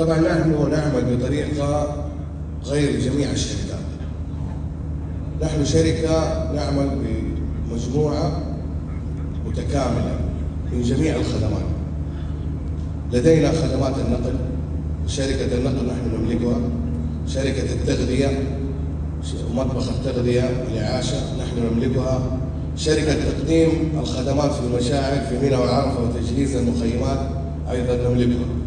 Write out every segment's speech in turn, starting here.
طبعا نحن نعمل بطريقة غير جميع الشركات. نحن شركة نعمل بمجموعة متكاملة من جميع الخدمات. لدينا خدمات النقل شركة النقل نحن نملكها شركة التغذية مطبخ التغذية الإعاشة نحن نملكها شركة تقديم الخدمات في المشاعر في منى وعرفة وتجهيز المخيمات أيضا نملكها.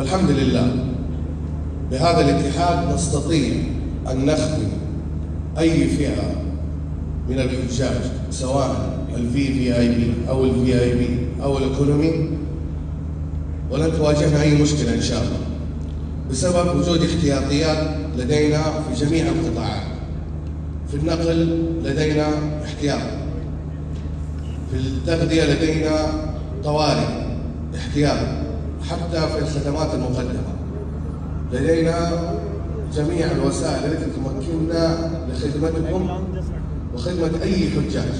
والحمد لله بهذا الاتحاد نستطيع أن نخدم أي فئة من الحجاج سواء الفي في اي بي أو الفي اي بي أو الايكونومي ولن تواجهنا أي مشكلة إن شاء الله بسبب وجود احتياطيات لدينا في جميع القطاعات. في النقل لدينا احتياط. في التغذية لدينا طوارئ احتياط. حتى في الخدمات المقدمة. لدينا جميع الوسائل التي تمكننا لخدمتكم وخدمة أي حجاج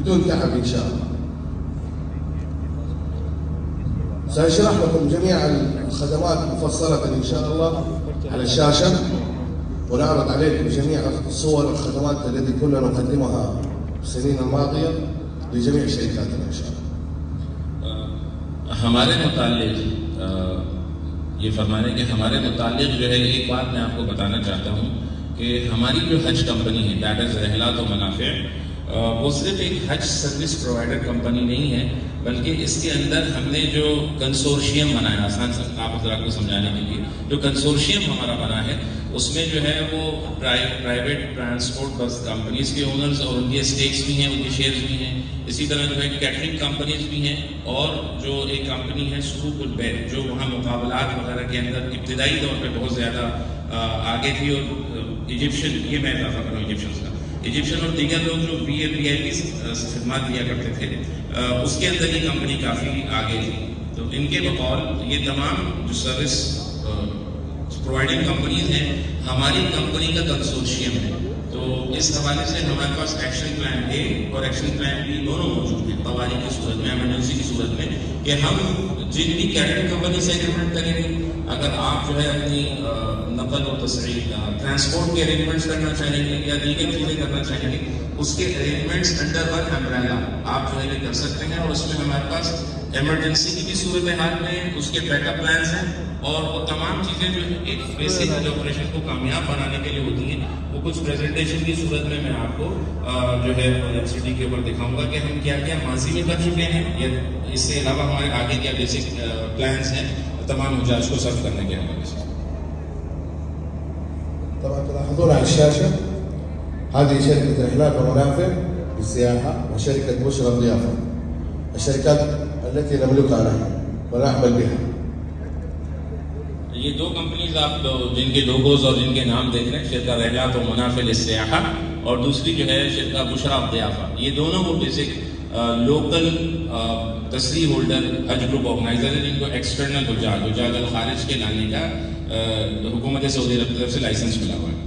بدون تعب إن شاء الله. سأشرح لكم جميع الخدمات مفصلة إن شاء الله على الشاشة ونعرض عليكم جميع صور الخدمات التي كنا نقدمها السنين الماضية لجميع شركاتنا إن شاء الله. ہمارے متعلق یہ فرمانے کہ ہمارے متعلق جو ہے، ایک بات میں آپ کو بتانا چاہتا ہوں کہ ہماری جو حج کمپنی ہے دیٹ از رحلات و منافع وہ صرف ایک حج سروس پرووائڈر کمپنی نہیں ہے، بلکہ اس کے اندر ہم نے جو کنسورشیم بنایا، آسان سے آپ حضرات کو سمجھانے کے لیے، جو کنسورشیم ہمارا بنا ہے اس میں جو ہے وہ پرائیویٹ ٹرانسپورٹ بس کمپنیز کے اونرز اور ان کے اسٹیکس بھی ہیں، ان کے شیئرز بھی ہیں. اسی طرح جو ہے کیٹرنگ کمپنیز بھی ہیں اور جو ایک کمپنی ہے سروپ البیر جو وہاں مقابلات وغیرہ کے اندر ابتدائی طور پہ بہت زیادہ آگے تھی اور ایجپشن یہ میں اضافہ کروں ایجپشن کا. ایجپشن اور دیگر لوگ جو وی اے پی آئی کی خدمات دیا کرتے تھے اس کے اندر یہ کمپنی کافی آگے تھی. تو ان کے بقول یہ تمام جو سروس پرووائڈنگ کمپنیز ہیں ہماری کمپنی کا کنسورشیم ہے تو اس حوالے سے ہمارے پاس ایکشن پلان اے اور ایکشن پلان بی دونوں موجود ہیں قواری کی صورت میں ایمرجنسی کی صورت میں کہ ہم جن بھی کیٹرنگ کمپنی سے ایگریمنٹ کریں گے اگر آپ جو ہے اپنی نقل و تصریح ٹرانسپورٹ کے ارینجمنٹس کرنا چاہیں گے یا دیگر چیزیں کرنا چاہیں گے اس کے ارینجمنٹس انڈر ون امبریلا آپ جو ہے یہ کر سکتے ہیں اور اس میں ہمارے پاس ایمرجنسی کی بھی صورت حال میں اس کے بیک اپ پلانس ہیں اور وہ تمام چیزیں جو ایک بیسک آپریشن کو کامیاب بنانے کے لیے ہوتی ہیں، وہ کچھ پریزنٹیشن کی صورت میں میں آپ کو جو ہے یونیورسٹی کے اوپر دکھاؤں گا کہ ہم کیا کیا ماضی میں کر چکے ہیں، یا اس سے علاوہ ہمارے آگے کیا بیسک پلانس ہیں، تمام حجاج کو سرو کرنے کے حوالے سے طبعا تلاحظون على الشاشة هذه شركة رحلات ومنافع للسياحة وشركة بشرى الضيافة الشركات التي نملكها نحن ونعمل بها یہ دو کمپنیز آپ جن کے لوگوز اور جن کے نام دیکھ رہے ہیں شرکہ رحلات و منافع للسیاحہ اور دوسری جو ہے شرکہ بشرا ضیافہ یہ دونوں وہ بیسک لوکل تصریح ہولڈر حج گروپ آرگنائزر ہیں جن کو ایکسٹرنل حجاج حجاج الخارج کے لانے کا حکومت سعودی عرب کی طرف سے لائسنس ملا ہوا ہے۔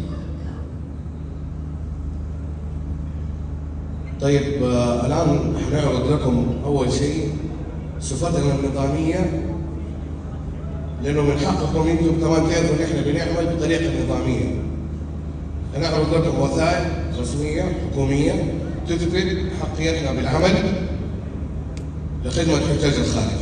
طيب آه، الآن حنعرض لكم أول شيء صفتنا النظامية لأنه من حقكم أنتم كمان تعرفوا إن إحنا بنعمل بطريقة نظامية حنعرض لكم وثائق رسمية حكومية تثبت حقيتنا بالعمل لخدمة حجاج الخارج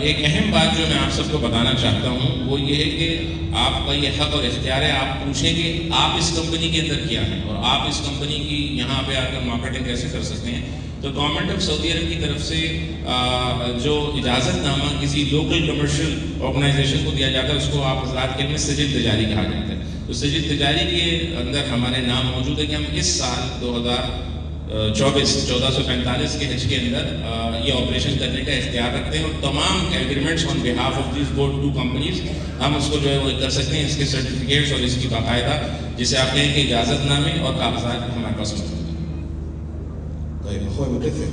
ایک اہم بات جو میں آپ سب کو بتانا چاہتا ہوں وہ یہ ہے کہ آپ کا یہ حق اور اختیار ہے آپ پوچھیں کہ آپ اس کمپنی کے اندر کیا ہیں اور آپ اس کمپنی کی یہاں پہ آ کر مارکیٹنگ کیسے کر سکتے ہیں تو گورنمنٹ آف سعودی عرب کی طرف سے جو اجازت نامہ کسی لوکل کمرشل آرگنائزیشن کو دیا جاتا ہے، اس کو آپ حضرات کے میں سجل تجاری کہا جاتا ہے۔ تو سجل تجاری کے اندر ہمارے نام موجود ہے کہ ہم اس سال دو ہزار چوبیس، چودہ سو پینتالیس کے حج کے اندر یہ آپریشن کرنے کا اختیار رکھتے ہیں اور تمام agreements on behalf of these board to companies ہم اس کو جو ہے وہ کر سکتے ہیں، اس کے سرٹیفکیٹس اور اس کی باقاعدہ، جسے آپ کہیں کہ اجازت نامے اور کاغذات ہمارے پاس موجود طيب اخويا مدثر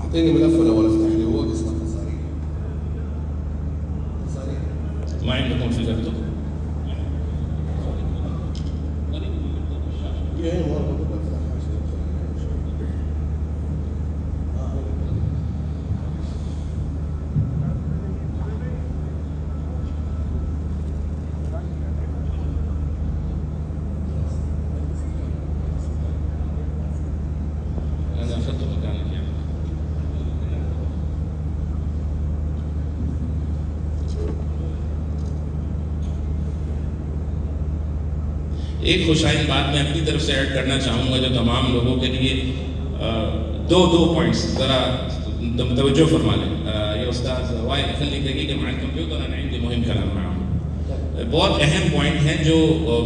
أعطيني ملف ولا ولا افتح لي هو اسمه تصاريح تصاريح ما عندكم في لابتوب يعني ایک خوشائن بات میں اپنی طرف سے ایڈ کرنا چاہوں گا جو تمام لوگوں کے لیے دو دو پوائنٹس ذرا توجہ فرما لیں۔ یہ استاد وائے لکھن لکھے گی کہ میں کمپیوٹر نہیں مہم کرنا میں بہت اہم پوائنٹ ہیں جو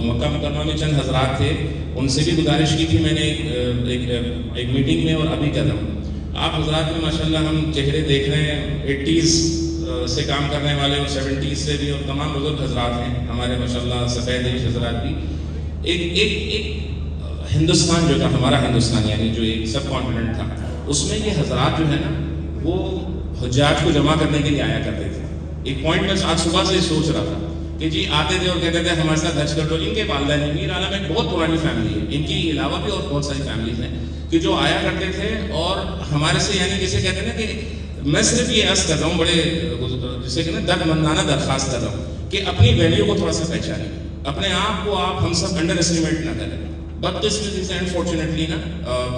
مکہ مکرمہ میں چند حضرات تھے۔ ان سے بھی گزارش کی تھی میں نے ایک ایک میٹنگ میں اور ابھی کر رہا ہوں۔ آپ حضرات میں ماشاءاللہ ہم چہرے دیکھ رہے ہیں۔ ایٹیز سے کام کرنے والے اور سیونٹیز سے بھی اور تمام بزرگ حضرات ہیں۔ ہمارے ماشاءاللہ سفید حضرات بھی۔ ایک ایک ایک ہندوستان جو تھا، ہمارا ہندوستان یعنی جو ایک سب کانٹیننٹ تھا، اس میں یہ حضرات جو ہے نا، وہ حجاج کو جمع کرنے کے لیے آیا کرتے تھے۔ ایک پوائنٹ میں آج صبح سے سوچ رہا تھا کہ جی آتے تھے اور کہتے تھے، ہمارے ساتھ حج کر دو ان کے والدین میر عالم ایک بہت پرانی فیملی ہے۔ ان کی علاوہ بھی اور بہت ساری فیملیز ہیں کہ جو آیا کرتے تھے اور ہمارے سے یعنی جسے کہتے ہیں نا کہ میں صرف یہ عرض کر رہا ہوں، بڑے، جسے کہ نا درد مندانہ درخواست کر رہا ہوں کہ اپنی ویلیو کو تھوڑا سا پہچانیں اپنے آپ کو آپ ہم سب انڈر اسٹیمیٹ نہ کریں۔ بدقسمتی سے انفارچونیٹلی نا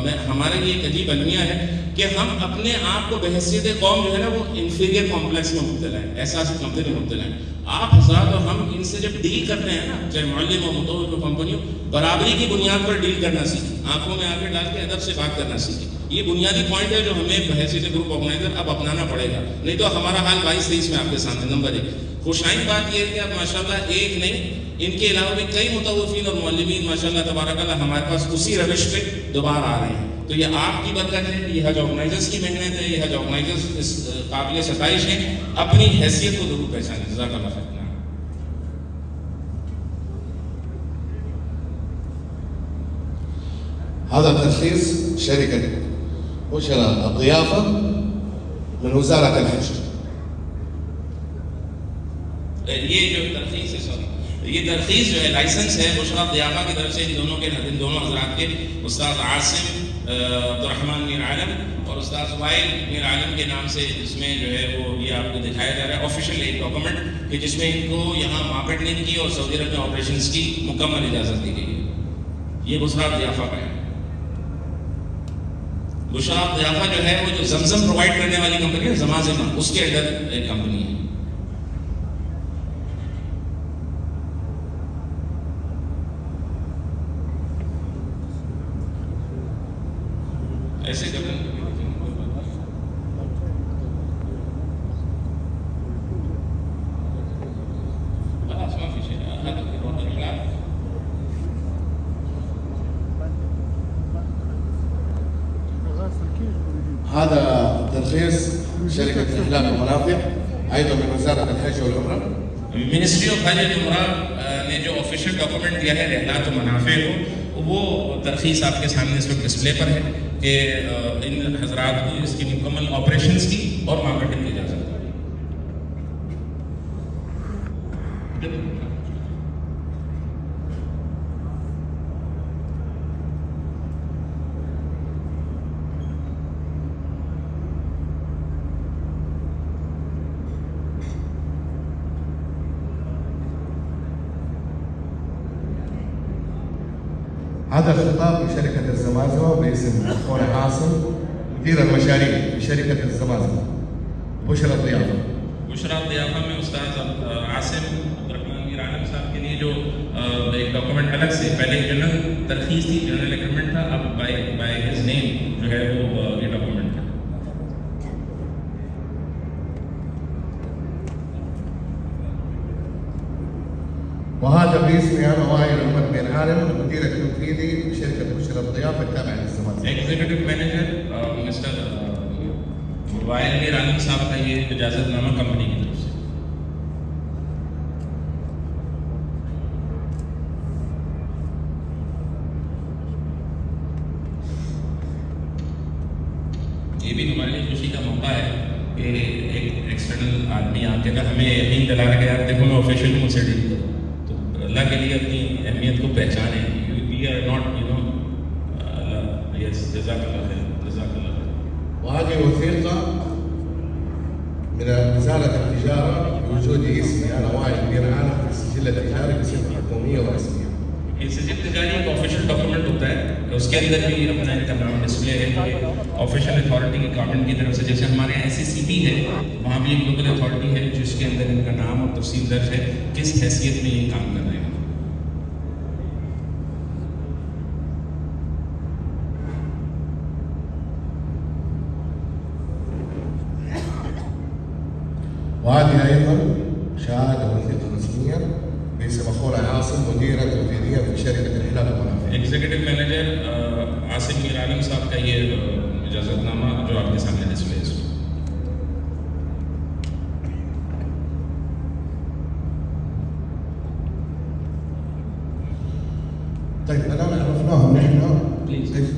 میں، ہمارے لیے ایک عجیب المیہ ہے کہ ہم اپنے آپ کو بحثیت قوم جو ہے نا، وہ انفیریئر کمپلیکس میں مبتلا ہے احساس کمپنی میں مبتلا ہے آپ حضرات اور ہم ان سے جب ڈیل کرتے ہیں نا، چاہے معلم ہو، متوجہ کمپنیوں برابری کی بنیاد پر ڈیل کرنا سیکھیں۔ آنکھوں میں آگے ڈال کے ادب سے بات کرنا سیکھیں۔ یہ بنیادی پوائنٹ ہے جو ہمیں بحثیت گروپ آرگنائزر اب اپنانا پڑے گا۔ نہیں تو ہمارا حال بائیس تیئیس میں آپ کے سامنے، نمبر ایک۔ خوشائن بات یہ ہے کہ اب ماشاء اللہ ایک نہیں ان کے علاوہ بھی کئی متوفین اور معلمین ماشاء اللہ تبارک اللہ ہمارے پاس اسی روش پہ دوبارہ آ رہے ہیں۔ تو یہ آپ کی برکت ہے یہ حج آرگنائزرس کی محنت ہے یہ حج آرگنائزرس اس قابل ستائش ہیں۔ اپنی حیثیت کو ضرور پہچانے جزاک اللہ خیر۔ هذا ترخيص شركة بشرى الضيافة من وزارة الحج۔ یہ جو ترخیص ہے یہ ترخیص جو ہے لائسنس ہے بشرا ضیافہ کی طرف سے ان دونوں کے ان دونوں حضرات کے، استاد عاصم عبدالرحمن میر عالم اور استاد وائل میر عالم کے نام سے جس میں جو ہے وہ یہ آپ کو دکھایا جا رہا ہے آفیشیل ایک ڈاکومنٹ کہ جس میں ان کو یہاں مارکیٹنگ کی اور سعودی عرب میں آپریشنس کی مکمل اجازت دی گئی ہے۔ یہ بشرا ضیافہ کا ہے۔ بشرا ضیافہ جو ہے، وہ جو زمزم پرووائڈ کرنے والی کمپنی ہے، زمازمہ، اس کے اندر ایک کمپنی ہے ایسے کر هذا ترخيص شركة إحلال المنافع أيضا من وزارة الحج والعمرة منسٹری آف حج عمرہ نے جو آفیشیل ڈاکومنٹ دیا ہے رحلات و منافع کو وہ ترخیص آپ کے سامنے اس وقت ڈسپلے پر ہے کہ ان حضرات کو اس کی مکمل آپریشنس کی اور مارکیٹنگ کی هذا خطاب لشركة الزمازمة باسم أخونا عاصم مدير المشاريع في شركة الزمازمة. بشرى الضيافة. بشرا ضیافہ میں استاد عاصم عبدالرحمن میر عالم صاحب کے لیے جو ایک ڈاکومنٹ الگ سے پہلے جنرل ترخیص تھی جنرل اگریمنٹ تھا اب بائی بائی ہز نیم جو ہے وہ یہ ڈاکومنٹ تھا۔ وهذا باسمي أنا وائل أحمد بن عالم المدير التنفيذي في بشرى الضيافة التابعة للزمازمة executive manager mister Wael Mir Alam صاحب کا یہ اجازت نامہ کمپنی کی طرف سے یہ بھی ہمارے لیے خوشی کا موقع ہے کہ ایک ایکسٹرنل آدمی آ کے ہمیں یقین دلا رہا کہ یار دیکھو میں آفیشیل ہوں سے ڈیل کروں تو اللہ کے لیے اپنی اہمیت کو پہچانے we are not you know yes جزاک اللہ خیر جزاک اللہ خیر وهذه وثيقة من وزارة التجارة بوجود اسمي أنا وائل بن عالم في السجل التجاري بصفة حكومية ورسمية یہ سجل تجاری ایک آفیشیل ڈاکومنٹ ہوتا ہے اس کے اندر بھی اپنا ان کا ڈسپلے ہے آفیشیل اتھارٹی کے گورنمنٹ کی طرف سے جیسے ہمارے ایس سی سی بی ہے وہاں بھی ایک لوکل اتھارٹی ہے جس کے اندر ان کا نام اور تفصیل درج ہے کس حیثیت میں یہ کام کر رہے ہیں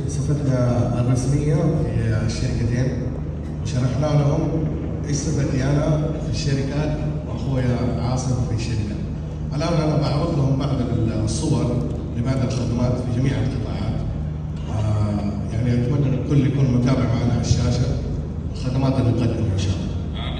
صفتنا الرسمية في الشركتين وشرحنا لهم إيش صفتي أنا في الشركة واخويا عاصم في الشركة. الآن أنا بعرض لهم بعض الصور لبعض الخدمات في جميع القطاعات. يعني أتمنى أن الكل يكون متابع معنا على الشاشة الخدمات اللي نقدمها إن شاء الله.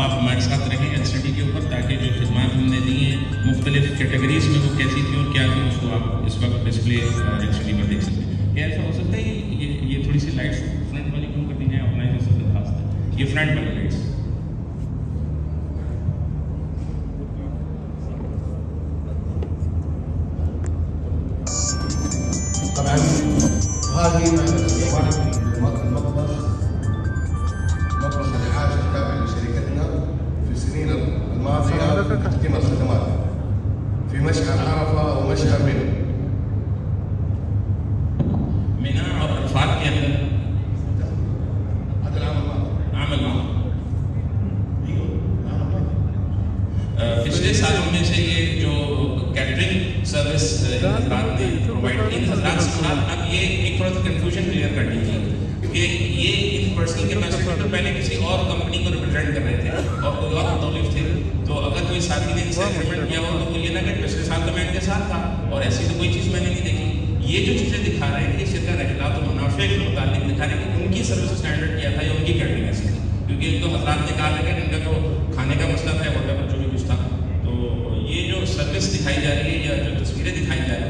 آپ ہمارے ساتھ رہیں ایچ سی ڈی کے اوپر تاکہ جو خدمات ہم نے دی ہیں مختلف کیٹیگریز میں وہ کیسی تھیں اور کیا تھی اس کو آپ اس وقت ڈسپلے ایچ سی ڈی پر دیکھ سکتے ہیں۔ کیا ایسا ہو سکتا ہے یہ تھوڑی سی لائٹس فرنٹ والی کیوں کر دی جائیں اپنا ہی ہو سکتا ہے یہ فرنٹ والی سٹینڈرڈ کیا تھا یہ ان کی کیٹرنگس تھی کیونکہ ایک تو حضرات نے کہا تھا کہ ان کا تو کھانے کا مسئلہ تھا ہوٹل پر جو بھی کچھ تھا تو یہ جو سروس دکھائی جا رہی ہے یا جو تصویریں دکھائی جا رہی ہیں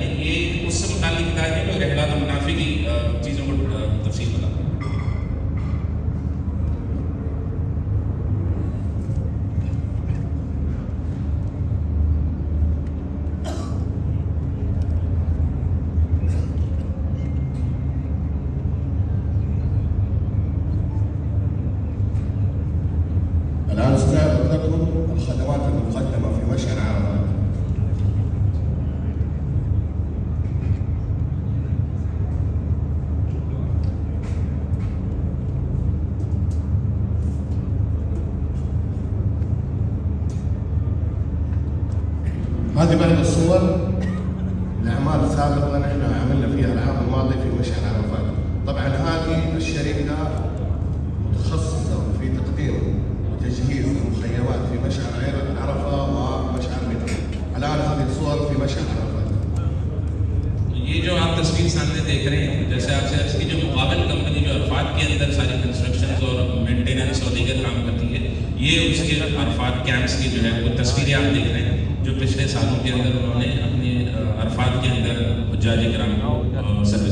یہ اس کے عرفات کیمپس کی جو ہے وہ تصویریں آپ دیکھ رہے ہیں، جو پچھلے سالوں کے اندر انہوں نے اپنے عرفات کے اندر حجاج کرام سروس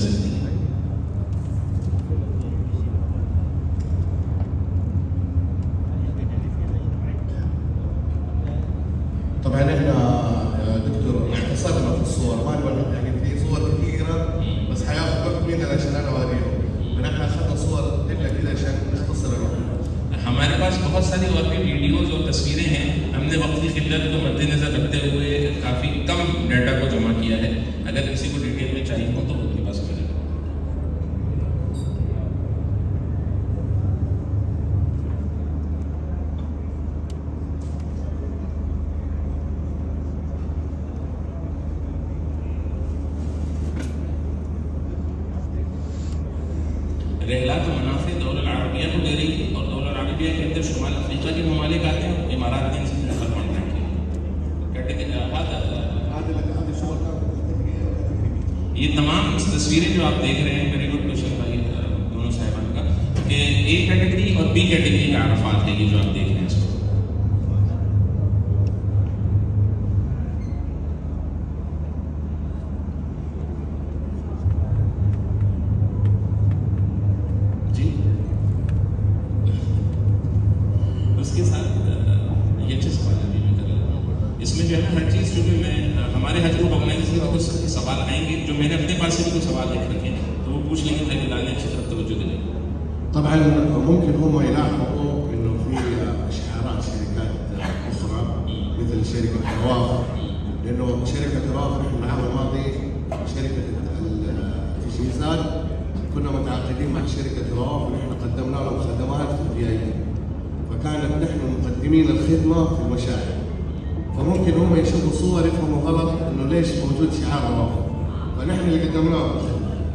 رہے گا عرفات کے لیے جو آپ دیکھ رہے ہیں مع شركة الروابط ونحن قدمنا لهم خدمات في البيئة. فكانت نحن مقدمين الخدمة في المشاعر. فممكن هم يشوفوا صور يفهموا غلط إنه ليش موجود شعار روابط فنحن اللي قدمناه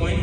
بوينت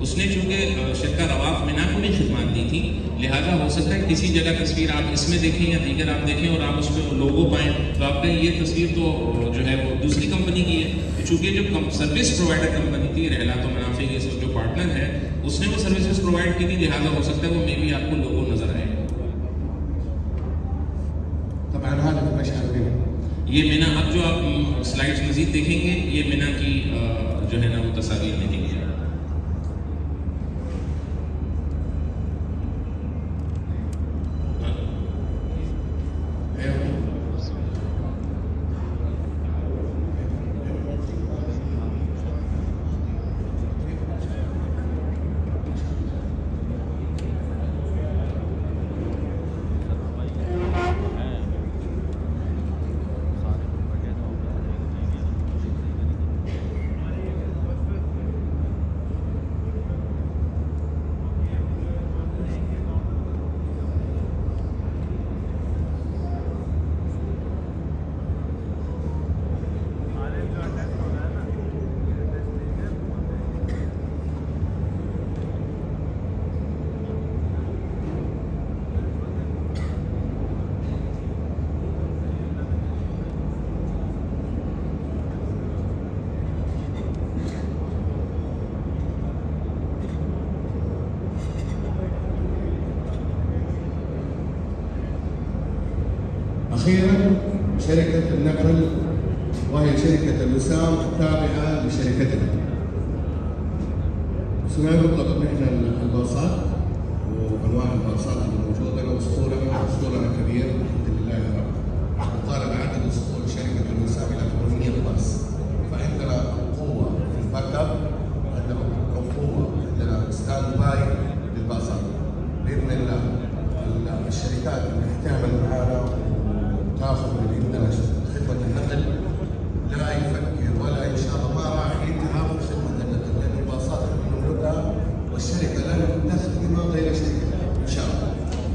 اس نے چونکہ شرکا رواف مینا کو بھی خدمات دی تھی لہٰذا ہو سکتا ہے کسی جگہ تصویر آپ اس میں دیکھیں یا دیگر آپ دیکھیں اور آپ اس پہ لوگو پائیں تو آپ کا یہ تصویر تو جو ہے وہ دوسری کمپنی کی ہے۔ چونکہ جو سروس پرووائڈر کمپنی تھی رحلا تو منافع کے جو پارٹنر ہے اس نے وہ سروسز پرووائڈ کی تھی لہٰذا ہو سکتا ہے وہ مے بھی آپ کو لوگو نظر آئے۔ یہ مینا اب جو آپ سلائڈس مزید دیکھیں گے یہ مینا کی جو ہے نا وہ تصاویر دیکھیں گے۔ أخيرا شركة النقل وهي شركة الوسام التابعة لشركتنا. سمعنا نطلق نحن الباصات وانواع الباصات اللي موجودة اسطورنا اسطورنا كبير الحمد لله يا رب. وطالب عدد اسطول شركة الوسام إلى 800 باص. فعندنا قوة في الباك اب عندنا قوة عندنا ستاند باي للباصات. بإذن الله الشركات اللي تعمل معنا تاخذ من خدمة النقل لا يفكر ولا ان شاء الله ما راح ينتهى من خدمة النقل لأن الباصات بنملكها والشركة لا تخدمها غير الشركة. إن شاء الله.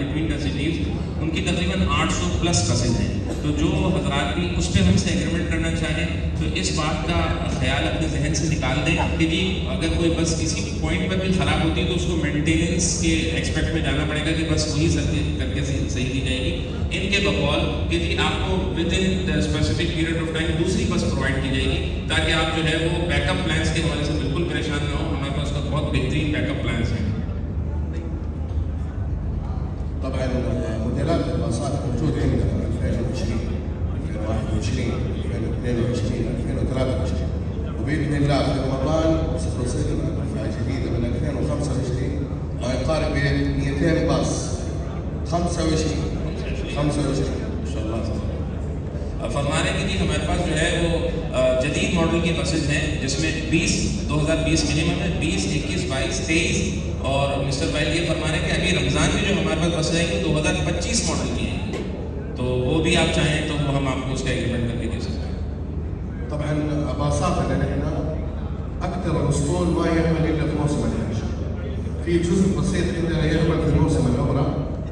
between the cities ان کی تقریباً آٹھ سو پلس بسیں ہیں۔ تو جو حضرات بھی اس پہ ہم سے ایگریمنٹ کرنا چاہیں، تو اس بات کا خیال اپنے ذہن سے نکال دیں کہ جی اگر کوئی بس کسی بھی پوائنٹ پر بھی خراب ہوتی ہے تو اس کو مینٹیننس کے ایکسپیکٹ میں جانا پڑے گا کہ بس وہی سر کر کے صحیح دی جائے گی۔ ان کے بقول کہ جی آپ کو within specific period of time دوسری بس پرووائڈ کی جائے گی تاکہ آپ جو ہے وہ بیک اپ پلانس کے حوالے سے بالکل پریشان نہ ہو ہمارے پاس کا بہت بہترین بیک اپ پلانس ہیں طبعا موديلات الباصات موجوده عندنا 2020 2021 2022 2023 وباذن الله في رمضان ستصير دفعه جديده من 2025 ما يقارب ب 200 باص 25 25 فرما رہے ہیں کہ جی ہمارے پاس جو ہے وہ جدید ماڈل کی بسز ہیں جس میں بیس، دو ہزار بیس منیمم ہے، بیس، اکیس، بائیس، تیئیس، اور مسٹر بھائی یہ فرما رہے ہیں کہ ابھی رمضان میں جو ہمارے پاس بسیں ہیں دو ہزار پچیس ماڈل کی ہیں تو وہ بھی آپ چاہیں تو ہم آپ کو اس کا ایگریمنٹ کر کے دے سکتے ہیں طبعا باصاتنا نحن اكثر الاسطول ما يعمل الا في موسم الحج. في جزء بسيط عندنا يعمل في موسم العمره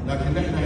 لكن نحن